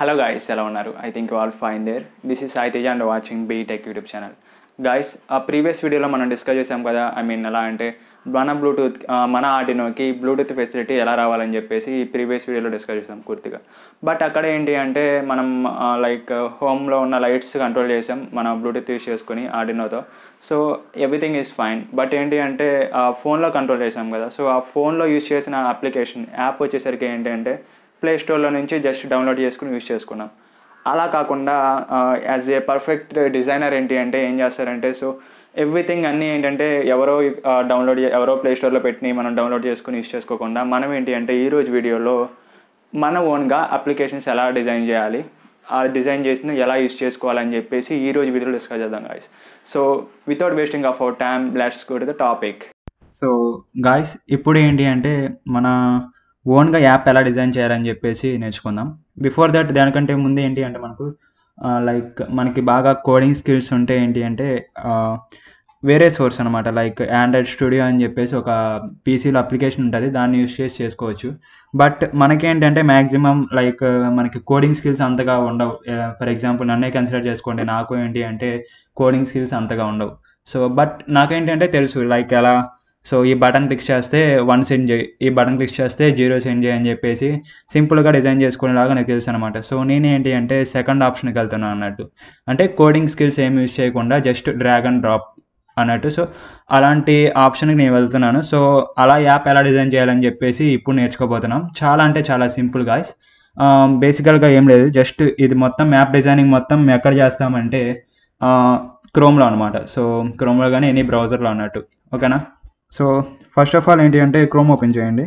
Hello guys ఎలా ఉన్నారు? I think all fine there this is Saiteja and watching BTech YouTube channel guys ఆ previous వీడియోలో మనం discuss చేసాం కదా ఐ మీన్ ఎలా అంటే మన బ్లూటూత్ మన ఆర్డినోకి బ్లూటూత్ ఫెసిలిటీ ఎలా రావాలని చెప్పేసి ఈ ప్రీవియస్ వీడియోలో డిస్కస్ చేసాం పూర్తిగా. బట్ అక్కడ ఏంటి అంటే మనం లైక్ హోమ్లో ఉన్న లైట్స్ కంట్రోల్ చేసాం మన బ్లూటూత్ యూస్ చేసుకొని ఆర్డినోతో so everything is fine but ఏంటి అంటే ఆ ఫోన్లో కంట్రోల్ చేసాం కదా సో ఆ ఫోన్లో యూస్ చేసిన అప్లికేషన్ యాప్ వచ్చేసరికి ఏంటి అంటే ప్లే స్టోర్లో నుంచి జస్ట్ డౌన్లోడ్ చేసుకుని యూజ్ చేసుకున్నాం. అలా కాకుండా యాజ్ ఏ పర్ఫెక్ట్ డిజైనర్ ఏంటి అంటే ఏం చేస్తారంటే సో ఎవ్రీథింగ్ అన్నీ ఏంటంటే ఎవరో డౌన్లోడ్ ఎవరో ప్లే స్టోర్లో పెట్టి మనం డౌన్లోడ్ చేసుకుని యూస్ చేసుకోకుండా మనం ఏంటి అంటే ఈరోజు వీడియోలో మన ఓన్గా అప్లికేషన్స్ ఎలా డిజైన్ చేయాలి ఆ డిజైన్ చేసిన ఎలా యూస్ చేసుకోవాలని చెప్పేసి ఈ రోజు వీడియోలో డిస్కస్ చేద్దాం guys so without wasting of our time let's go to the topic so guys ఇప్పుడు ఏంటి అంటే మన ఓన్గా యాప్ ఎలా డిజైన్ చేయాలని చెప్పేసి నేర్చుకుందాం. బిఫోర్ దట్ దానికంటే ముందు ఏంటి అంటే మనకు లైక్ మనకి బాగా కోడింగ్ స్కిల్స్ ఉంటే ఏంటి అంటే వేరే సోర్స్ అనమాట లైక్ ఆండ్రాయిడ్ స్టూడియో అని చెప్పేసి ఒక పీసీలో అప్లికేషన్ ఉంటుంది. దాన్ని యూస్ చేసి చేసుకోవచ్చు. బట్ మనకేంటంటే మ్యాక్సిమం లైక్ మనకి కోడింగ్ స్కిల్స్ అంతగా ఉండవు. ఫర్ ఎగ్జాంపుల్ నన్నే కన్సిడర్ చేసుకోండి. నాకు ఏంటి అంటే కోడింగ్ స్కిల్స్ అంతగా ఉండవు. సో బట్ నాకేంటంటే తెలుసు లైక్ ఎలా సో ఈ బటన్ క్లిక్ చేస్తే వన్ సెండ్ చేయి ఈ బటన్ క్లిక్ చేస్తే జీరో సెండ్ చేయి అని చెప్పేసి సింపుల్గా డిజైన్ చేసుకునేలాగా నాకు తెలుసు అనమాట సో నేనేంటి అంటే సెకండ్ ఆప్షన్కి వెళ్తున్నాను అన్నట్టు. అంటే కోడింగ్ స్కిల్స్ ఏం యూజ్ చేయకుండా జస్ట్ డ్రాగ్ అండ్ డ్రాప్ అన్నట్టు. సో అలాంటి ఆప్షన్కి నేను వెళ్తున్నాను. సో అలా యాప్ ఎలా డిజైన్ చేయాలని చెప్పేసి ఇప్పుడు నేర్చుకోబోతున్నాం. చాలా అంటే చాలా సింపుల్ గాయస్. బేసికల్గా ఏం లేదు. జస్ట్ ఇది మొత్తం యాప్ డిజైనింగ్ మొత్తం ఎక్కడ చేస్తామంటే క్రోమ్లో అనమాట సో క్రోమ్లో కానీ ఎనీ బ్రౌజర్లో అన్నట్టు. ఓకేనా? సో ఫస్ట్ ఆఫ్ ఆల్ ఏంటి అంటే క్రోమ్ ఓపెన్ చేయండి.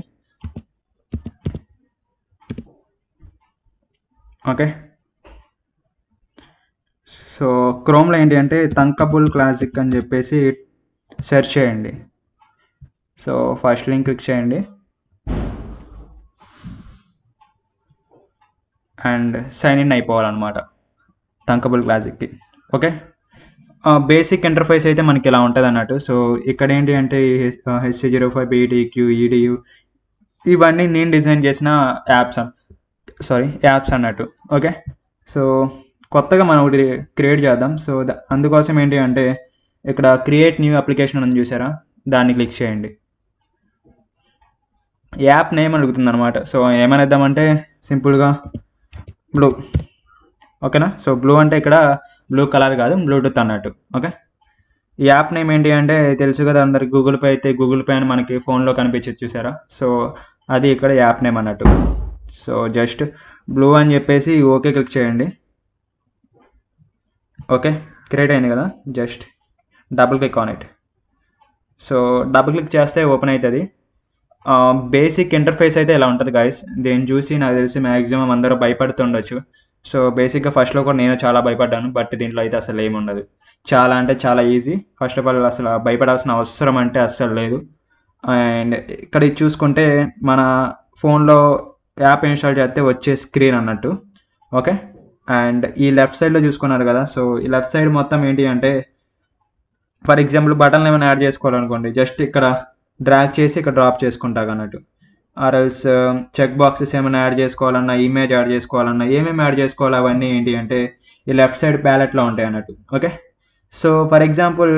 ఓకే సో క్రోమ్లో ఏంటి అంటే తంకబుల్ క్లాసిక్ అని చెప్పేసి సెర్చ్ చేయండి. సో ఫస్ట్ లింక్ క్లిక్ చేయండి. అండ్ సైన్ ఇన్ అయిపోవాలన్నమాట. తంకబుల్ క్లాసిక్కి ఓకే బేసిక్ ఇంటర్ఫేస్ అయితే మనకి ఇలా ఉంటుంది అన్నట్టు. సో ఇక్కడ ఏంటి అంటే HC zero five BTQ EDU ఇవన్నీ నేను డిజైన్ చేసిన యాప్స్ సారీ యాప్స్ అన్నట్టు. ఓకే సో కొత్తగా మనం ఒకటి క్రియేట్ చేద్దాం. సో అందుకోసం ఏంటి అంటే ఇక్కడ క్రియేట్ న్యూ అప్లికేషన్ అని చూసారా? దాన్ని క్లిక్ చేయండి. యాప్ నేమ్ అడుగుతుంది అనమాట సో ఏమనేద్దామంటే సింపుల్గా బ్లూ ఓకేనా సో బ్లూ అంటే ఇక్కడ బ్లూ కలర్ కాదు బ్లూటూత్ అన్నట్టు ఓకే ఈ యాప్ నేమ్ ఏంటి అంటే తెలుసు కదా అందరికి గూగుల్ పే అయితే గూగుల్ పే అని మనకి ఫోన్లో కనిపించేది చూసారా? సో అది ఇక్కడ యాప్ నేమ్ అన్నట్టు. సో జస్ట్ బ్లూ అని చెప్పేసి ఓకే క్లిక్ చేయండి. ఓకే క్రియేట్ అయింది కదా? Just double click on it so double click చేస్తే ఓపెన్ అవుతుంది బేసిక్ ఇంటర్ఫేస్ అయితే ఇలా ఉంటుంది గాయస్ దీన్ని చూసి నాకు తెలిసి మ్యాక్సిమం అందరూ భయపడుతుండొచ్చు. సో బేసిక్గా ఫస్ట్లో కూడా నేను చాలా భయపడ్డాను బట్ దీంట్లో అయితే అసలు ఏమి ఉండదు. చాలా అంటే చాలా ఈజీ ఫస్ట్ ఆఫ్ ఆల్ అసలు భయపడాల్సిన అవసరం అంటే అస్సలు లేదు. అండ్ ఇక్కడ చూసుకుంటే మన ఫోన్లో యాప్ ఇన్స్టాల్ చేస్తే వచ్చే స్క్రీన్ అన్నట్టు. ఓకే అండ్ ఈ లెఫ్ట్ సైడ్లో చూసుకున్నారు కదా సో ఈ లెఫ్ట్ సైడ్ మొత్తం ఏంటి అంటే ఫర్ ఎగ్జాంపుల్ బటన్లు ఏమైనా యాడ్ చేసుకోవాలనుకోండి జస్ట్ ఇక్కడ డ్రాగ్ చేసి ఇక్కడ డ్రాప్ చేసుకుంటాగా అన్నట్టు. ఆర్ఎల్స్ చెక్ బాక్సెస్ ఏమైనా యాడ్ చేసుకోవాలన్నా ఇమేజ్ యాడ్ చేసుకోవాలన్నా ఏమేమి యాడ్ చేసుకోవాలి అవన్నీ ఏంటి అంటే ఈ లెఫ్ట్ సైడ్ ప్యాలెట్లో ఉంటాయి అన్నట్టు okay so for example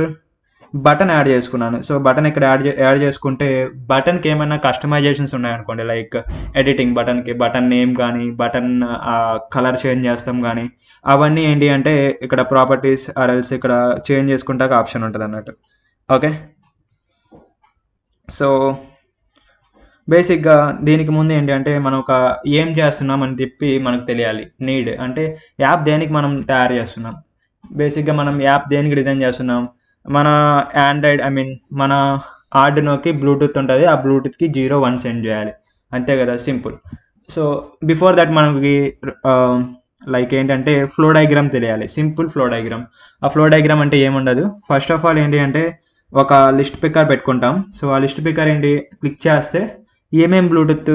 button add చేసుకున్నాను. సో బటన్ ఇక్కడ యాడ్ యాడ్ చేసుకుంటే బటన్కి ఏమైనా కస్టమైజేషన్స్ ఉన్నాయనుకోండి లైక్ ఎడిటింగ్ బటన్కి బటన్ నేమ్ కానీ బటన్ కలర్ చేంజ్ చేస్తాం కానీ అవన్నీ ఏంటి అంటే ఇక్కడ ప్రాపర్టీస్ ఆర్ఎల్స్ ఇక్కడ చేంజ్ చేసుకుంటాక ఆప్షన్ ఉంటుంది అన్నట్టు ఓకే సో బేసిక్గా దీనికి ముందు ఏంటి అంటే మనం ఒక ఏం చేస్తున్నాం అని చెప్పి మనకు తెలియాలి. నీడ్ అంటే యాప్ దేనికి మనం తయారు చేస్తున్నాం? బేసిక్గా మనం యాప్ దేనికి డిజైన్ చేస్తున్నాం? మన ఆండ్రాయిడ్ ఐ మీన్ మన ఆర్డినోకి బ్లూటూత్ ఉంటుంది. ఆ బ్లూటూత్కి జీరో వన్ సెండ్ చేయాలి. అంతే కదా? సింపుల్ సో బిఫోర్ దట్ మనకి లైక్ ఏంటంటే ఫ్లో డయాగ్రామ్ తెలియాలి. సింపుల్ ఫ్లో డయాగ్రామ్ ఆ ఫ్లో డయాగ్రామ్ అంటే ఏముండదు? ఫస్ట్ ఆఫ్ ఆల్ ఏంటి అంటే ఒక లిస్ట్ పిక్కర్ పెట్టుకుంటాం. సో ఆ లిస్ట్ పిక్కర్ ఏంటి? క్లిక్ చేస్తే ఏమేమి బ్లూటూత్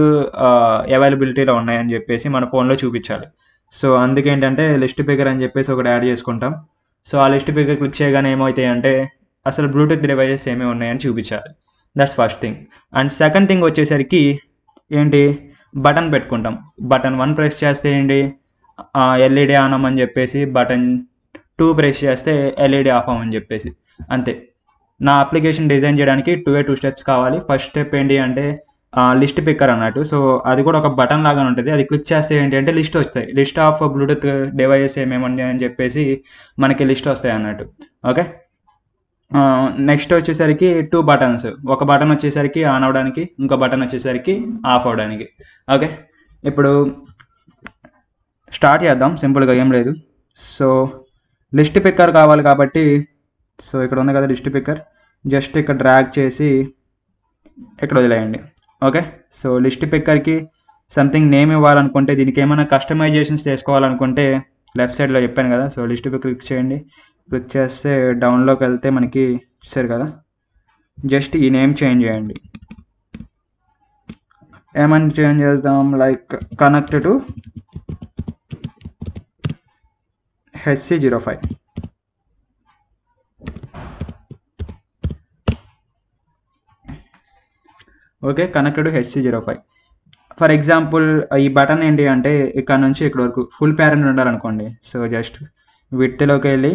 అవైలబిలిటీలో ఉన్నాయని చెప్పేసి మన ఫోన్లో చూపించాలి. సో అందుకేంటంటే లిస్ట్ పికర్ అని చెప్పేసి ఒకటి యాడ్ చేసుకుంటాం. సో ఆ లిస్ట్ పికర్ క్లిక్ చేయగానే ఏమవుతాయి అంటే అసలు బ్లూటూత్ డివైజెస్ ఏమేమి ఉన్నాయని చూపించాలి. That's first thing and second thing వచ్చేసరికి ఏంటి? బటన్ పెట్టుకుంటాం. బటన్ వన్ ప్రెస్ చేస్తే ఏంటి? ఎల్ఈడి ఆన్ అని చెప్పేసి బటన్ టూ ప్రెస్ చేస్తే ఎల్ఈడి ఆఫ్ అని చెప్పేసి. అంతే. నా అప్లికేషన్ డిజైన్ చేయడానికి టూ ఏ టూ స్టెప్స్ కావాలి. ఫస్ట్ స్టెప్ ఏంటి అంటే లిస్ట్ పిక్కర్ అన్నట్టు. సో అది కూడా ఒక బటన్ లాగా ఉంటుంది. అది క్లిక్ చేస్తే ఏంటి అంటే లిస్ట్ వస్తాయి. లిస్ట్ ఆఫ్ బ్లూటూత్ డివైజెస్ ఏమేమి అని చెప్పేసి మనకి లిస్ట్ వస్తాయి అన్నట్టు. ఓకే నెక్స్ట్ వచ్చేసరికి టూ బటన్స్ ఒక బటన్ వచ్చేసరికి ఆన్ అవ్వడానికి ఇంకో బటన్ వచ్చేసరికి ఆఫ్ అవ్వడానికి ఓకే ఇప్పుడు స్టార్ట్ చేద్దాం. సింపుల్గా ఏం లేదు. సో లిస్ట్ పిక్కర్ కావాలి కాబట్టి సో ఇక్కడ ఉంది కదా లిస్ట్ పిక్కర్ జస్ట్ ఇక్కడ డ్రాగ్ చేసి ఇక్కడ వదిలేయండి. ఓకే సో లిస్ట్ పిక్కర్కి సంథింగ్ నేమ్ ఇవ్వాలనుకుంటే దీనికి ఏమైనా కస్టమైజేషన్స్ చేసుకోవాలనుకుంటే లెఫ్ట్ సైడ్లో చెప్పాను కదా. సో లిస్ట్ పిక్ క్లిక్ చేయండి. క్లిక్ చేస్తే డౌన్లోకి వెళ్తే మనకి చూసారు కదా? జస్ట్ ఈ నేమ్ చేంజ్ చేయండి. ఏమని చేంజ్ చేద్దాం. Like connect to HC zero five okay connected HC zero five for example ఈ బటన్ ఏంటి అంటే ఇక్కడ నుంచి ఇక్కడ వరకు ఫుల్ ప్యారెంట్ ఉండాలనుకోండి. సో జస్ట్ విడ్త్లోకి వెళ్ళి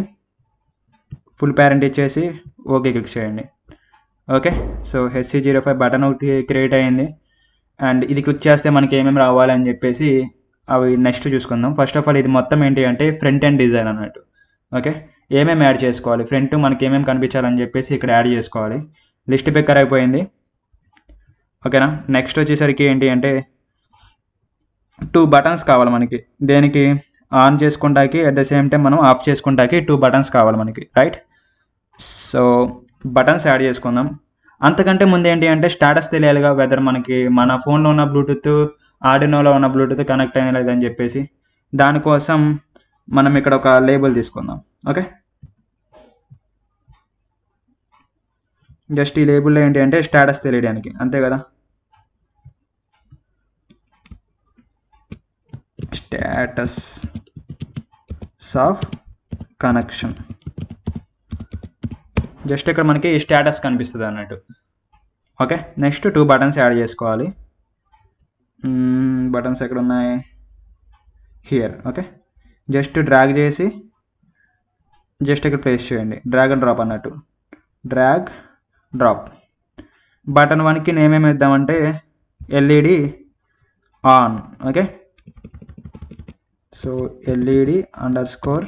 ఫుల్ ప్యారెంట్ ఇచ్చేసి ఓకే క్లిక్ చేయండి. Okay so HC zero five button ఒకటి క్రియేట్ అయ్యింది అండ్ ఇది క్లిక్ చేస్తే మనకి ఏమేమి రావాలని చెప్పేసి అవి నెక్స్ట్ చూసుకుందాం. ఫస్ట్ ఆఫ్ ఆల్ ఇది మొత్తం ఏంటి అంటే ఫ్రంట్ అండ్ డిజైన్ అన్నట్టు. ఓకే ఏమేమి యాడ్ చేసుకోవాలి? ఫ్రంట్ మనకి ఏమేమి కనిపించాలని చెప్పేసి ఇక్కడ యాడ్ చేసుకోవాలి. లిస్ట్ పిక్కర్ అయిపోయింది. ఓకేనా? నెక్స్ట్ వచ్చేసరికి ఏంటి అంటే టూ బటన్స్ కావాలి మనకి. దేనికి? ఆన్ చేసుకుంటాకి అట్ ద సేమ్ టైం మనం ఆఫ్ చేసుకుంటాకి టూ బటన్స్ కావాలి మనకి రైట్ సో బటన్స్ యాడ్ చేసుకుందాం. అంతకంటే ముందు ఏంటి అంటే స్టాటస్ తెలియాలిగా వెదర్ మనకి మన ఫోన్లో ఉన్న బ్లూటూత్ ఆర్డినోలో ఉన్న బ్లూటూత్ కనెక్ట్ అయిన లేదని చెప్పేసి దానికోసం మనం ఇక్కడ ఒక లేబుల్ తీసుకుందాం ఓకే జస్ట్ ఈ లేబుల్లో ఏంటి అంటే స్టాటస్ తెలియడానికి అంతే కదా? Status of connection. జస్ట్ ఇక్కడ మనకి స్టేటస్ కనిపిస్తుంది అన్నట్టు. Okay next two buttons add చేసుకోవాలి. బటన్స్ ఎక్కడ ఉన్నాయి హియర్ ఓకే. జస్ట్ డ్రాగ్ చేసి జస్ట్ ఇక్కడ ప్లేస్ చేయండి. డ్రాగ్ అండ్ డ్రాప్ అన్నట్టు. Drag drop. బటన్ వన్కి నేమేమి ఇద్దామంటే LED on okay. So LED under score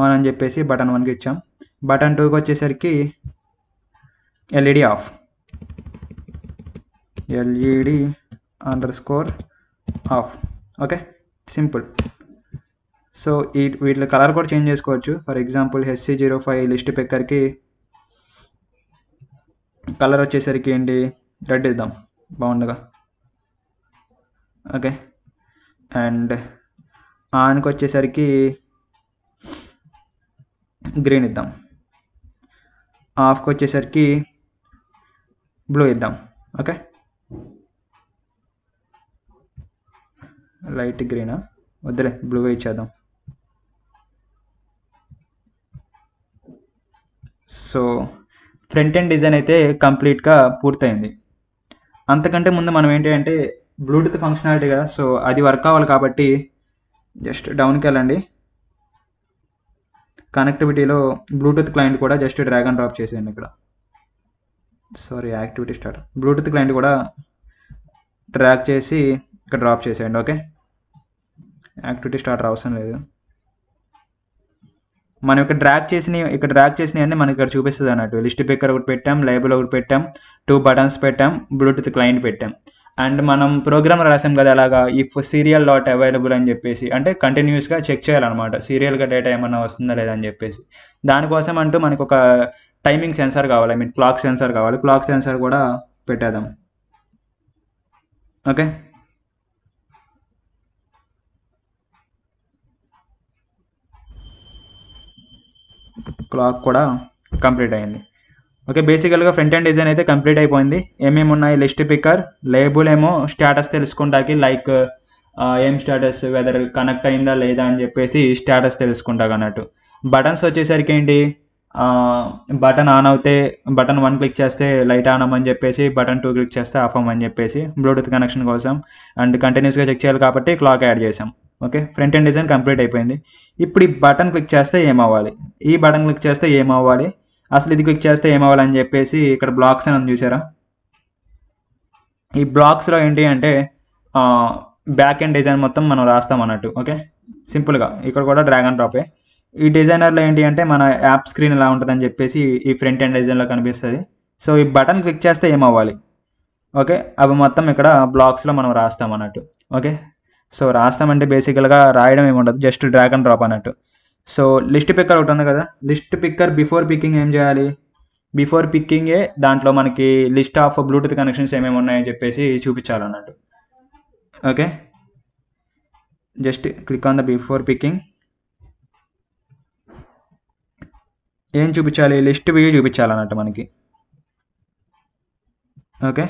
on అని చెప్పేసి బటన్ వన్కి ఇచ్చాం. బటన్ టూకి వచ్చేసరికి LED off LED under score off okay simple so ఈ వీటిలో కలర్ కూడా చేంజ్ చేసుకోవచ్చు. For example HC zero five list పెక్కర్కి colour వచ్చేసరికి ఏంటి? రెడ్ ఇద్దాం. బాగుందిగా. ఓకే అండ్ ఆన్కి వచ్చేసరికి గ్రీన్ ఇద్దాం. ఆఫ్కి వచ్చేసరికి బ్లూ ఇద్దాం. ఓకే? లైట్ గ్రీనా వద్దులే బ్లూ ఇచ్చేద్దాం. సో ఫ్రంట్ ఎండ్ డిజైన్ అయితే కంప్లీట్గా పూర్తయింది. అంతకంటే ముందు మనం ఏంటి అంటే బ్లూటూత్ ఫంక్షనాలిటీ కదా సో అది వర్క్ అవ్వాలి కాబట్టి జస్ట్ డౌన్కి వెళ్ళండి. కనెక్టివిటీలో బ్లూటూత్ క్లయింట్ కూడా జస్ట్ డ్రాగ్ అండ్ డ్రాప్ చేసేయండి ఇక్కడ. Sorry activity start. Bluetooth client కూడా ట్రాక్ చేసి ఇక్కడ డ్రాప్ చేసేయండి ఓకే? యాక్టివిటీ స్టార్ట్ అవసరం లేదు. మనం ఇక్కడ డ్రాక్ చేసిన ఇక్కడ డ్రాక్ చేసినవి అన్నీ మనకి ఇక్కడ చూపిస్తుంది అన్నట్టు. లిస్ట్ పిక్కర్ ఒకటి పెట్టాం లేబుల్ ఒకటి పెట్టాం టూ బటన్స్ పెట్టాం బ్లూటూత్ క్లయింట్ పెట్టాం. అండ్ మనం ప్రోగ్రామ్ రాసాం కదా అలాగా ఇఫ్ సీరియల్ నాట్ అవైలబుల్ అని చెప్పేసి అంటే కంటిన్యూస్గా చెక్ చేయాలన్నమాట. సీరియల్గా డేటా ఏమన్నా వస్తుందా లేదా అని చెప్పేసి. దానికోసం అంటూ మనకు ఒక టైమింగ్ సెన్సార్ కావాలి. ఐ మీన్ క్లాక్ సెన్సార్ కావాలి. క్లాక్ సెన్సార్ కూడా పెట్టేద్దాం. ఓకే క్లాక్ కూడా కంప్లీట్ అయింది. ఓకే బేసికల్గా ఫ్రంట్ అండ్ డిజైన్ అయితే కంప్లీట్ అయిపోయింది. ఏమేమి ఉన్నాయి? లిస్ట్ పిక్కర్ లేబుల్ ఏమో స్టేటస్ తెలుసుకుంటాకి లైక్ ఏం స్టేటస్ వెదర్ కనెక్ట్ అయిందా లేదా అని చెప్పేసి స్టేటస్ తెలుసుకుంటాక అన్నట్టు. బటన్స్ వచ్చేసరికి ఏంటి? బటన్ ఆన్ అవుతే బటన్ వన్ క్లిక్ చేస్తే లైట్ ఆన్ అవ్వమని చెప్పేసి బటన్ టూ క్లిక్ చేస్తే ఆఫ్ అవ్వమని చెప్పేసి బ్లూటూత్ కనెక్షన్ కోసం. అండ్ కంటిన్యూస్గా చెక్ చేయాలి కాబట్టి క్లాక్ యాడ్ చేసాం okay front and design complete అయిపోయింది. ఇప్పుడు ఈ బటన్ క్లిక్ చేస్తే ఏమవ్వాలి? ఈ బటన్ క్లిక్ చేస్తే ఏమవ్వాలి? అసలు ఇది క్లిక్ చేస్తే ఏమవ్వాలని అని చెప్పేసి ఇక్కడ బ్లాక్స్ అని చూసారా? ఈ బ్లాక్స్లో ఏంటి అంటే బ్యాక్ అండ్ డిజైన్ మొత్తం మనం రాస్తాం అన్నట్టు ఓకే సింపుల్గా ఇక్కడ కూడా డ్రాగన్ డ్రాపే ఈ డిజైనర్లో ఏంటి అంటే మన యాప్ స్క్రీన్ ఎలా ఉంటుందని చెప్పేసి ఈ ఫ్రంట్ అండ్ డిజైన్లో కనిపిస్తుంది. సో ఈ బటన్ క్లిక్ చేస్తే ఏమవ్వాలి? ఓకే అవి మొత్తం ఇక్కడ బ్లాక్స్లో మనం రాస్తాం అన్నట్టు ఓకే సో రాస్తామంటే బేసికల్గా రాయడం ఏమి ఉండదు జస్ట్ డ్రాగన్ డ్రాప్ అన్నట్టు. సో లిస్ట్ పిక్కర్ ఒకటి ఉంది కదా. లిస్ట్ పిక్కర్ బిఫోర్ పికింగ్ ఏం చేయాలి? బిఫోర్ పిక్కింగే దాంట్లో మనకి లిస్ట్ ఆఫ్ బ్లూటూత్ కనెక్షన్స్ ఏమేమి ఉన్నాయని చెప్పేసి చూపించాలన్నట్టు okay? Just click on the before picking. ఏం చూపించాలి? లిస్ట్ వ్యూ చూపించాలన్నట్టు మనకి. Okay?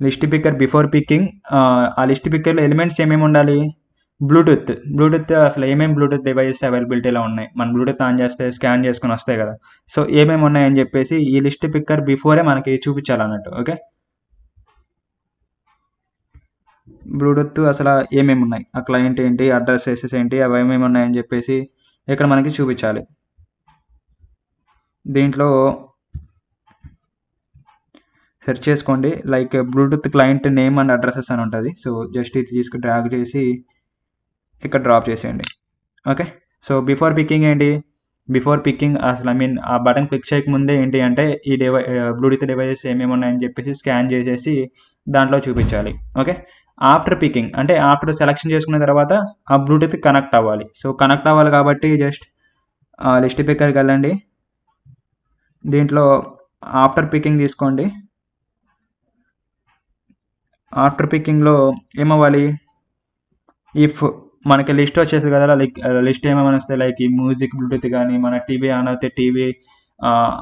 List picker before picking ఆ లిస్ట్ పిక్కర్లో ఎలిమెంట్స్ ఏమేమి ఉండాలి? బ్లూటూత్. బ్లూటూత్ అసలు ఏమేమి బ్లూటూత్ డివైజెస్ అవైలబిలిటీలో ఉన్నాయి? మనం బ్లూటూత్ ఆన్ చేస్తే స్కాన్ చేసుకుని వస్తాయి కదా. సో ఏమేమి ఉన్నాయని చెప్పేసి ఈ లిస్ట్ పిక్కర్ బిఫోరే మనకి చూపించాలి అన్నట్టు ఓకే? బ్లూటూత్ అసలు ఏమేమి ఉన్నాయి? ఆ క్లయింట్ ఏంటి? అడ్రస్ అడ్రసెస్ ఏంటి? అవి ఏమేమి ఉన్నాయని చెప్పేసి ఇక్కడ మనకి చూపించాలి. దీంట్లో సెర్చ్ చేసుకోండి. Like Bluetooth client name and addresses అని ఉంటుంది. సో జస్ట్ ఇది తీసుకుని డ్రాగ్ చేసి ఇక్కడ డ్రాప్ చేసేయండి. ఓకే? సో బిఫోర్ పికింగ్ ఏంటి? బిఫోర్ పికింగ్ అసలు ఐ మీన్ ఆ బటన్ క్లిక్ చేయకముందే ఏంటి అంటే ఈ డివై బ్లూటూత్ డివైజెస్ ఏమేమి ఉన్నాయని చెప్పేసి స్కాన్ చేసేసి దాంట్లో చూపించాలి. ఓకే? ఆఫ్టర్ పికింగ్ అంటే ఆఫ్టర్ సెలెక్షన్ చేసుకున్న తర్వాత ఆ బ్లూటూత్ కనెక్ట్ అవ్వాలి. సో కనెక్ట్ అవ్వాలి కాబట్టి జస్ట్ లిస్ట్ పిక్కర్కి వెళ్ళండి. దీంట్లో ఆఫ్టర్ పికింగ్ తీసుకోండి. ఆఫ్టర్ పికింగ్లో ఏమవ్వాలి? ఇఫ్ మనకి లిస్ట్ వచ్చేసి కదా లైక్ లిస్ట్ ఏమేమి వస్తాయి? లైక్ ఈ మ్యూజిక్ బ్లూటూత్ కానీ మన టీవీ ఆన్ అయితే టీవీ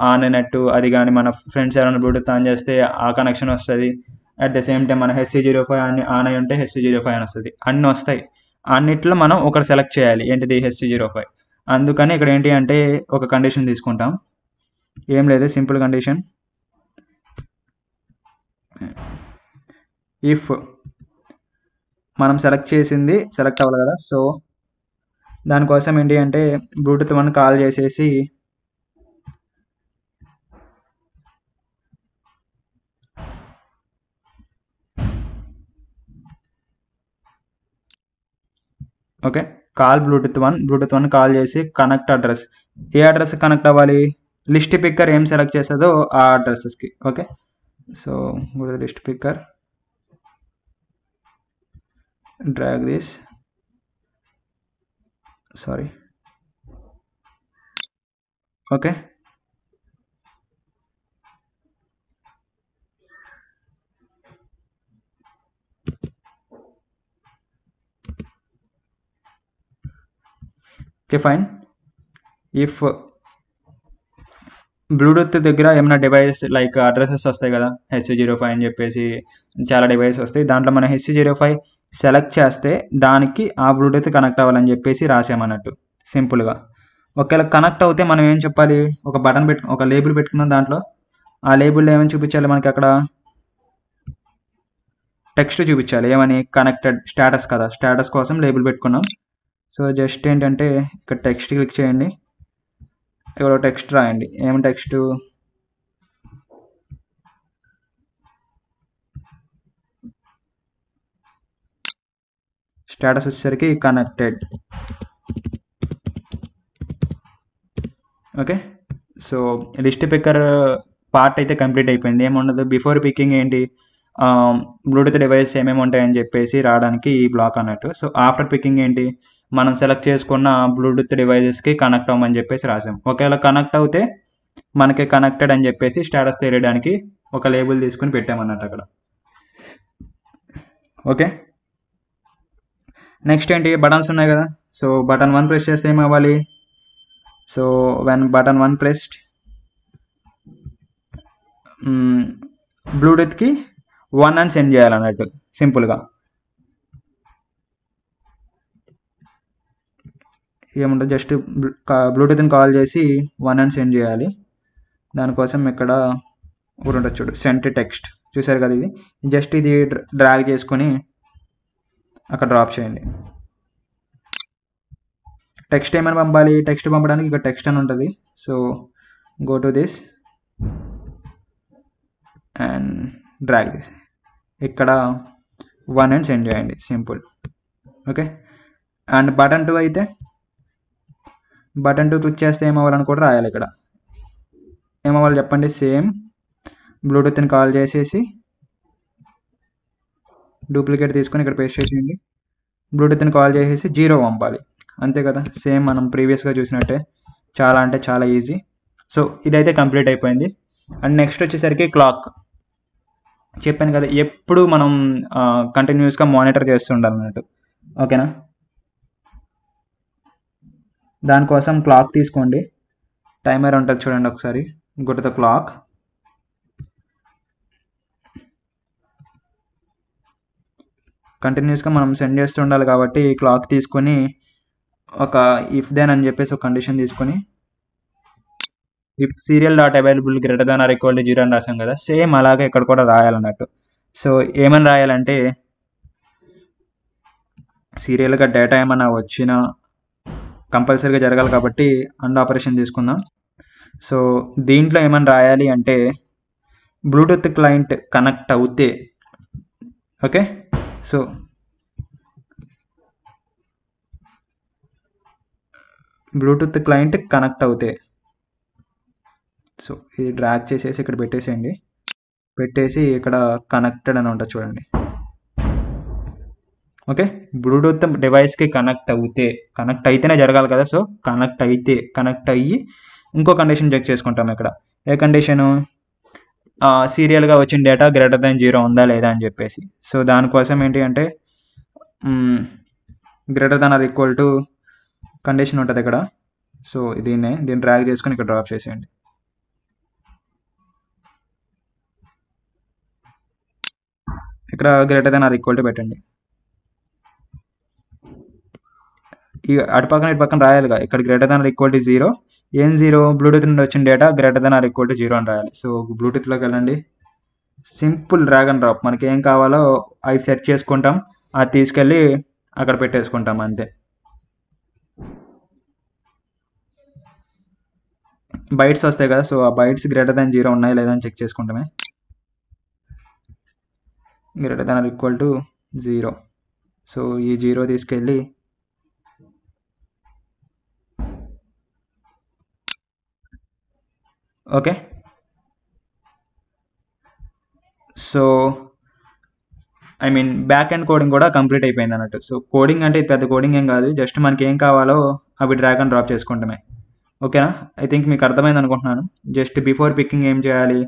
ఆన్ అయినట్టు అది కానీ మన ఫ్రెండ్స్ ఎవరైనా బ్లూటూత్ ఆన్ చేస్తే ఆ కనెక్షన్ వస్తుంది. అట్ ద సేమ్ టైం మన హెచ్సీ జీరో ఫైవ్ అన్ని ఆన్ అయి ఉంటే హెచ్సీ జీరో ఫైవ్ అని వస్తుంది. అన్నీ వస్తాయి. అన్నిట్లో మనం ఒకటి సెలెక్ట్ చేయాలి. ఏంటిది? HC zero five. అందుకని ఇక్కడ ఏంటి అంటే ఒక కండిషన్ తీసుకుంటాం. ఏం లేదు? Simple condition. ఇఫ్ మనం సెలెక్ట్ చేసింది సెలెక్ట్ అవ్వాలి కదా. సో దానికోసం ఏంటి అంటే బ్లూటూత్ వన్ కాల్ చేసేసి okay call Bluetooth one Bluetooth one call చేసి కనెక్ట్ అడ్రస్ ఏ అడ్రస్ కనెక్ట్ అవ్వాలి? లిస్ట్ పిక్కర్ ఏం సెలెక్ట్ చేస్తుందో ఆ అడ్రస్కి okay so list picker drag this sorry. Okay. Okay fine. If Bluetooth దగ్గర ఏమైనా డివైస్ లైక్ అడ్రసెస్ వస్తాయి కదా హెచ్ జీరో ఫైవ్ అని చెప్పేసి చాలా డివైస్ వస్తాయి. దాంట్లో మనం హెచ్ జీరో ఫైవ్ సెలెక్ట్ చేస్తే దానికి ఆ బ్లూటూత్ కనెక్ట్ అవ్వాలని చెప్పేసి రాసామన్నట్టు సింపుల్గా. ఒకవేళ కనెక్ట్ అవుతే మనం ఏం చెప్పాలి? ఒక బటన్ పెట్టు ఒక లేబుల్ పెట్టుకున్నాం దాంట్లో. ఆ లేబుల్లో ఏమని చూపించాలి మనకి అక్కడ? టెక్స్ట్ చూపించాలి. ఏమని? కనెక్టెడ్ స్టేటస్ కదా. స్టేటస్ కోసం లేబుల్ పెట్టుకున్నాం. సో జస్ట్ ఏంటంటే ఇక్కడ టెక్స్ట్ క్లిక్ చేయండి. ఇక్కడ టెక్స్ట్ రాయండి. ఏం టెక్స్ట్? స్టేటస్ వచ్చేసరికి connected okay so list picker part అయితే కంప్లీట్ అయిపోయింది. ఏముండదు? బిఫోర్ పికింగ్ ఏంటి? Um, బ్లూటూత్ డివైస్ ఏమేమి ఉంటాయని చెప్పేసి రావడానికి ఈ బ్లాక్ అన్నట్టు. సో ఆఫ్టర్ పికింగ్ ఏంటి? మనం సెలెక్ట్ చేసుకున్న బ్లూటూత్ డివైజెస్కి కనెక్ట్ అవ్వమని చెప్పేసి రాసాం. ఒకవేళ కనెక్ట్ అవుతే మనకి కనెక్టెడ్ అని చెప్పేసి స్టేటస్ తెలియడానికి ఒక లేబుల్ తీసుకుని పెట్టామన్నట్టు అక్కడ. ఓకే నెక్స్ట్ ఏంటి? బటన్స్ ఉన్నాయి కదా. సో బటన్ వన్ ప్రెస్ చేస్తే ఏమవ్వాలి so when button one pressed బ్లూటూత్కి one అని సెండ్ చేయాలన్నట్టు సింపుల్గా. ఏముంటుంది? జస్ట్ బ్లూటూత్ని కాల్ చేసి వన్ అని సెండ్ చేయాలి. దానికోసం ఇక్కడ ఊరుంటుంది చూడు సెంట్ టెక్స్ట్ చూసారు కదా ఇది? జస్ట్ ఇది డ్రాగ్ చేసుకొని అక్కడ డ్రాప్ చేయండి. టెక్స్ట్ ఏమైనా పంపాలి? టెక్స్ట్ పంపడానికి ఇక్కడ టెక్స్ట్ అని ఉంటుంది. So go to this and drag this ఇక్కడ వన్ అండ్ సెండ్ చేయండి. Simple okay and button two అయితే బటన్ టూ క్లిక్ చేస్తే ఏమవ్వాలని కూడా రాయాలి ఇక్కడ. ఏమవ్వాలి చెప్పండి? సేమ్ బ్లూటూత్ని కాల్ చేసేసి డూప్లికేట్ తీసుకొని ఇక్కడ పేస్ట్ చేసేయండి. బ్లూటూత్ని కాల్ చేసేసి జీరో పంపాలి. అంతే కదా? సేమ్ మనం ప్రీవియస్గా చూసినట్టే. చాలా అంటే చాలా ఈజీ. సో ఇదైతే కంప్లీట్ అయిపోయింది. అండ్ నెక్స్ట్ వచ్చేసరికి క్లాక్. చెప్పాను కదా ఎప్పుడు మనం కంటిన్యూస్గా మానిటర్ చేస్తుండాలి అన్నట్టు ఓకేనా? దానికోసం క్లాక్ తీసుకోండి. టైమర్ ఉంటుంది చూడండి ఒకసారి. Good the clock. కంటిన్యూస్గా మనం సెండ్ చేస్తూ ఉండాలి కాబట్టి ఈ క్లాక్ తీసుకొని ఒక ఇఫ్ దెన్ అని చెప్పేసి ఒక కండిషన్ తీసుకొని if serial dot available greater than or equal to zero అని రాసాం కదా సేమ్ అలాగే ఇక్కడ కూడా రాయాలన్నట్టు. సో ఏమని రాయాలంటే సీరియల్గా డేటా ఏమైనా వచ్చినా కంపల్సరీగా జరగాలి కాబట్టి అండ్ ఆపరేషన్ తీసుకుందాం. సో దీంట్లో ఏమని రాయాలి అంటే బ్లూటూత్ క్లయింట్ కనెక్ట్ అవుతే okay so Bluetooth client connect అవుతాయి సో ఇది డ్రాగ్ చేసేసి ఇక్కడ పెట్టేసేయండి. పెట్టేసి ఇక్కడ కనెక్టెడ్ అని ఉంటుంది చూడండి. ఓకే? బ్లూటూత్ డివైస్కి కనెక్ట్ అవుతే కనెక్ట్ అయితేనే జరగాలి కదా సో కనెక్ట్ అయితే కనెక్ట్ అయ్యి ఇంకో కండిషన్ చెక్ చేసుకుంటాం ఇక్కడ. ఏ కండిషను సీరియల్గా వచ్చిన డేటా గ్రేటర్ దాన్ జీరో ఉందా లేదా అని చెప్పేసి. సో దానికోసం ఏంటి అంటే greater than or equal to condition ఉంటుంది ఇక్కడ. సో దీన్నే దీన్ని డ్రాగ్ చేసుకుని ఇక్కడ డ్రాప్ చేసేయండి. ఇక్కడ greater than or equal to పెట్టండి. ఈ అటు పక్కన ఇటు పక్కన రాయాలిగా. ఇక్కడ greater than or equal to zero ఏం జీరో బ్లూటూత్ నుండి వచ్చిన data greater than or equal to zero అని రాయాలి. సో బ్లూటూత్లోకి వెళ్ళండి. సింపుల్ డ్రాగ్ అండ్ డ్రాప్ మనకి ఏం కావాలో అవి సెర్చ్ చేసుకుంటాం. అది తీసుకెళ్ళి అక్కడ పెట్టేసుకుంటాం అంతే. బైట్స్ వస్తాయి కదా సో ఆ బైట్స్ గ్రేటర్ దాన్ జీరో ఉన్నాయి లేదా అని check చేసుకుంటామే. Greater than or equal to zero so ఈ జీరో తీసుకెళ్ళి okay. So I mean back and coding కూడా కంప్లీట్ అయిపోయింది అన్నట్టు. సో కోడింగ్ అంటే పెద్ద కోడింగ్ ఏం కాదు. జస్ట్ మనకి ఏం కావాలో అవి డ్రాగ్ అండ్ డ్రాప్ చేసుకుంటామే. ఓకేనా? ఐ థింక్ మీకు అర్థమైంది అనుకుంటున్నాను. జస్ట్ బిఫోర్ పికింగ్ ఏం చేయాలి?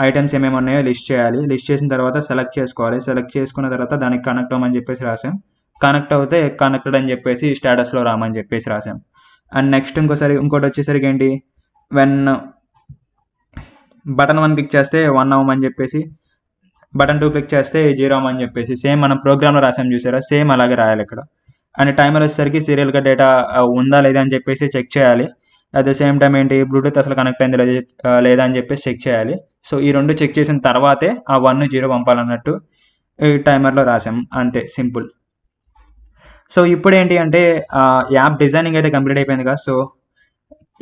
ఐటమ్స్ ఏమేమి ఉన్నాయో లిస్ట్ చేయాలి. లిస్ట్ చేసిన తర్వాత సెలెక్ట్ చేసుకోవాలి. సెలెక్ట్ చేసుకున్న తర్వాత దానికి కనెక్ట్ అవ్వమని చెప్పేసి రాసాం కనెక్ట్ అవుతే కనెక్టెడ్ అని చెప్పేసి స్టేటస్లో రామని చెప్పేసి రాసాం అండ్ నెక్స్ట్ ఇంకోసారి ఇంకోటి వచ్చేసరికి ఏంటి? వెన్ బటన్ వన్ క్లిక్ చేస్తే వన్ అవ్వమని చెప్పేసి బటన్ టూ క్లిక్ చేస్తే జీరో అవ్వమని చెప్పేసి సేమ్ మనం ప్రోగ్రామ్లో రాసాం చూసారా సేమ్ అలాగే రాయాలి ఇక్కడ. అండ్ టైమర్ వచ్చేసరికి సీరియల్గా డేటా ఉందా లేదా అని చెప్పేసి చెక్ చేయాలి. అట్ ద సేమ్ టైం ఏంటి బ్లూటూత్ అసలు కనెక్ట్ అయింది లేదా లేదా అని చెప్పేసి చెక్ చేయాలి. సో ఈ రెండు చెక్ చేసిన తర్వాతే ఆ వన్ జీరో పంపాలన్నట్టు ఈ టైమర్లో రాసాం. అంతే సింపుల్. సో ఇప్పుడు ఏంటి అంటే యాప్ డిజైనింగ్ అయితే కంప్లీట్ అయిపోయింది కదా సో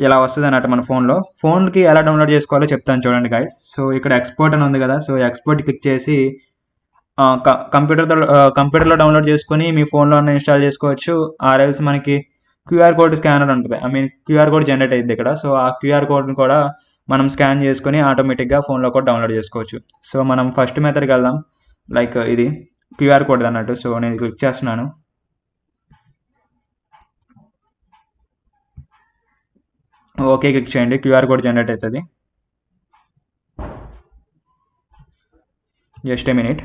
ఇలా వస్తుంది అన్నట్టు మన ఫోన్లో ఫోన్కి ఎలా డౌన్లోడ్ చేసుకోవాలో చెప్తాను చూడండి గాయస్ సో ఇక్కడ ఎక్స్పోర్ట్ అని ఉంది కదా సో ఎక్స్పోర్ట్ క్లిక్ చేసి కంప్యూటర్తో కంప్యూటర్లో డౌన్లోడ్ చేసుకొని మీ ఫోన్లో ఇన్స్టాల్ చేసుకోవచ్చు. ఆర్ఎల్స్ మనకి క్యూఆర్ కోడ్ స్కానర్ ఉంటుంది. I mean QR code generate అయ్యింది ఇక్కడ. సో ఆ క్యూఆర్ కోడ్ని కూడా మనం స్కాన్ చేసుకొని ఆటోమేటిక్గా ఫోన్లో కూడా డౌన్లోడ్ చేసుకోవచ్చు. సో మనం ఫస్ట్ మెథడ్కి వెళ్దాం. లైక్ ఇది క్యూఆర్ కోడ్ అన్నట్టు. సో నేను క్లిక్ చేస్తున్నాను. ఓకే క్లిక్ చేయండి. క్యూఆర్ కోడ్ జనరేట్ అవుతుంది. Just a minute.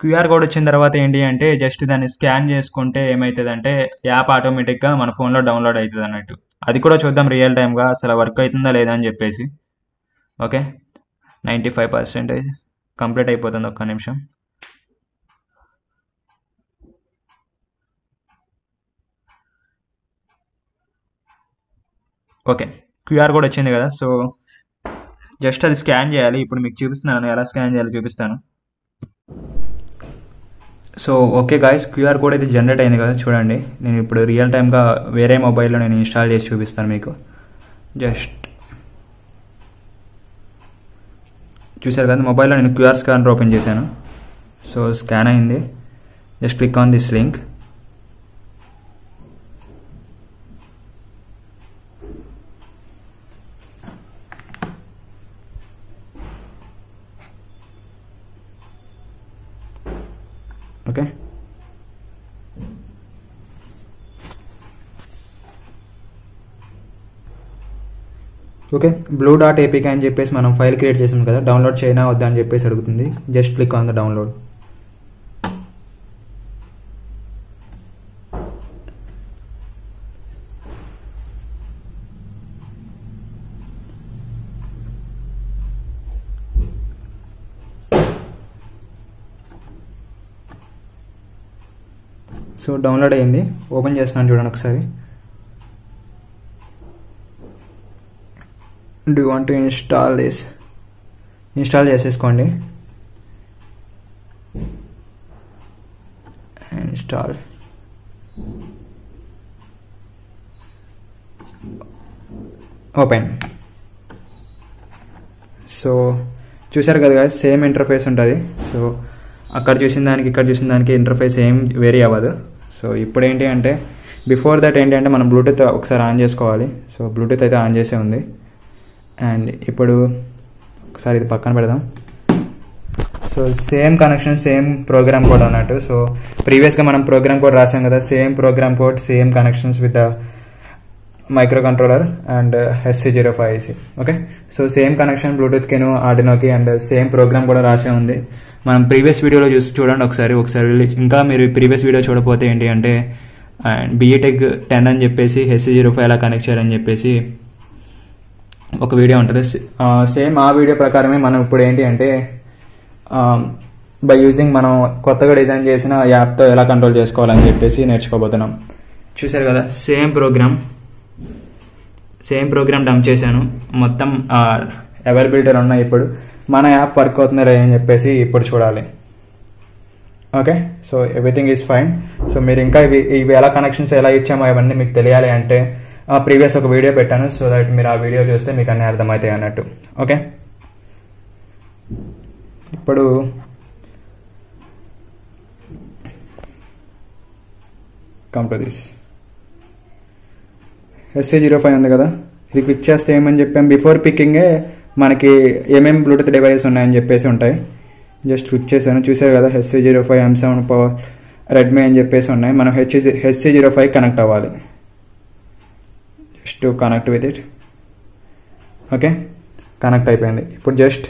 QR code వచ్చిన తర్వాత ఏంటి అంటే జస్ట్ దాన్ని స్కాన్ చేసుకుంటే ఏమవుతుందంటే యాప్ ఆటోమేటిక్గా మన ఫోన్లో డౌన్లోడ్ అవుతుంది అన్నట్టు. అది కూడా చూద్దాం రియల్ టైమ్గా అసలు వర్క్ అవుతుందా లేదా అని చెప్పేసి. Okay? Ninety five percentage complete అయిపోతుంది ఒక్క నిమిషం. ఓకే క్యూఆర్ కోడ్ వచ్చింది కదా సో జస్ట్ అది స్కాన్ చేయాలి. ఇప్పుడు మీకు చూపిస్తున్నాను ఎలా స్కాన్ చేయాలో చూపిస్తాను. So okay guys QR code అయితే జనరేట్ అయింది కదా చూడండి. నేను ఇప్పుడు రియల్ టైమ్గా వేరే మొబైల్లో నేను ఇన్స్టాల్ చేసి చూపిస్తాను మీకు. జస్ట్ చూసారు కదా మొబైల్లో నేను క్యూఆర్ స్కానర్ ఓపెన్ చేశాను. సో స్కాన్ అయింది. Just click on this link okay okay? Blue dot APK అని చెప్పేసి మనం ఫైల్ క్రియేట్ చేసాం కదా డౌన్లోడ్ చేయనా వద్దా అని చెప్పేసి అడుగుతుంది. Just click on the download so download అయ్యింది. ఓపెన్ చేస్తున్నాను చూడండి ఒకసారి. Do want to install this install చేసేసుకోండి. ఇన్స్టాల్ ఓపెన్ సో చూసారు కదా సేమ్ ఇంటర్ఫేస్ ఉంటుంది. సో అక్కడ చూసిన దానికి ఇక్కడ చూసిన దానికి ఇంటర్ఫేస్ ఏం వేరీ అవ్వదు. సో ఇప్పుడు ఏంటి అంటే బిఫోర్ దట్ ఏంటి అంటే మనం బ్లూటూత్ ఒకసారి ఆన్ చేసుకోవాలి. సో బ్లూటూత్ అయితే ఆన్ చేసే ఉంది. అండ్ ఇప్పుడు ఒకసారి ఇది పక్కన పెడదాం. So same connection same program code అన్నట్టు. సో ప్రీవియస్గా మనం ప్రోగ్రామ్ కోడ్ రాసాం కదా same program code same connections with microcontroller and SC zero five IC okay so same connection బ్లూటూత్కిను ఆర్డినోకి అండ్ సేమ్ ప్రోగ్రామ్ కూడా రాసే ఉంది. మనం ప్రీవియస్ వీడియోలో చూసి చూడండి ఒకసారి. ఒకసారి ఇంకా మీరు ప్రీవియస్ వీడియో చూడపోతే ఏంటి అంటే అండ్ బిఏటెక్ టెన్ అని చెప్పేసి హెస్సీ జీరో ఫైవ్ ఎలా కనెక్ట్ చేయాలని చెప్పేసి ఒక వీడియో ఉంటుంది. సేమ్ ఆ వీడియో ప్రకారమే మనం ఇప్పుడు ఏంటి అంటే బై యూజింగ్ మనం కొత్తగా డిజైన్ చేసిన యాప్తో ఎలా కంట్రోల్ చేసుకోవాలని చెప్పేసి నేర్చుకోబోతున్నాం. చూసారు కదా same program same program dump చేశాను. మొత్తం అవైలబిలిటీ ఉన్నాయి ఇప్పుడు మన యాప్ వర్క్ అవుతుందా లేదని చెప్పేసి ఇప్పుడు చూడాలి. Okay so everything is fine so మీరు ఇంకా ఇవి ఇవి ఎలా కనెక్షన్స్ ఎలా ఇచ్చామో ఇవన్నీ మీకు తెలియాలి అంటే ప్రీవియస్ ఒక వీడియో పెట్టాను సో దట్ మీరు ఆ వీడియో చూస్తే మీకు అన్నీ అర్థమవుతాయి అన్నట్టు. ఓకే ఇప్పుడు come to this SA zero five ఉంది కదా? ఇది క్లిక్ చేస్తే ఏమని చెప్పాం? బిఫోర్ పికింగే మనకి ఏమేమి బ్లూటూత్ డివైస్ ఉన్నాయని చెప్పేసి ఉంటాయి. జస్ట్ క్లిక్ చేశాను. చూసారు కదా HC zero five M seven power Redmi అని చెప్పేసి ఉన్నాయి. మనం H HC zero five connect అవ్వాలి. Just connect with it okay connect అయిపోయింది. ఇప్పుడు జస్ట్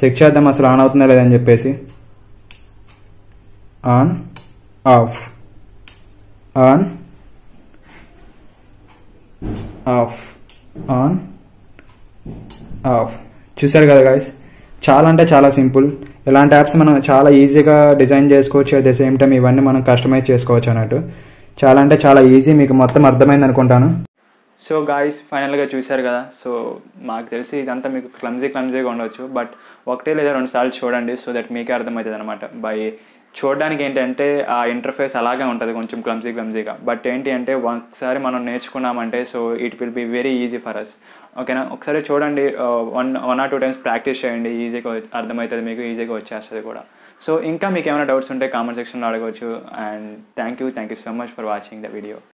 చెక్ చేద్దాం అసలు ఆన్ అవుతుందా లేదని చెప్పేసి. On off on off on off చూసారు కదా గాయస్ చాలా అంటే చాలా సింపుల్. ఇలాంటి యాప్స్ మనం చాలా ఈజీగా డిజైన్ చేసుకోవచ్చు. అట్ ద సేమ్ టైం ఇవన్నీ మనం కస్టమైజ్ చేసుకోవచ్చు అన్నట్టు. చాలా అంటే చాలా ఈజీ మీకు మొత్తం అర్థమైంది అనుకుంటాను. సో గాయస్ ఫైనల్గా చూశారు కదా సో మాకు తెలిసి ఇదంతా మీకు క్లమ్జీ క్లమ్జీగా ఉండొచ్చు బట్ ఒకటే లేదా రెండు సార్లు చూడండి సో దట్ మీకే అర్థమవుతుంది అనమాట బై చూడడానికి ఏంటంటే ఆ ఇంటర్ఫేస్ అలాగే ఉంటుంది కొంచెం క్లమ్జీ క్లమ్జీగా బట్ ఏంటి అంటే ఒకసారి మనం నేర్చుకున్నామంటే so it will be very easy for us ఓకేనా ఒకసారి చూడండి one one or two times practice చేయండి ఈజీగా అర్థమవుతుంది మీకు ఈజీగా వచ్చేస్తుంది కూడా. సో ఇంకా మీకు ఏమైనా డౌట్స్ ఉంటే కామెంట్ సెక్షన్లో అడగవచ్చు and thank you thank you so much for watching the video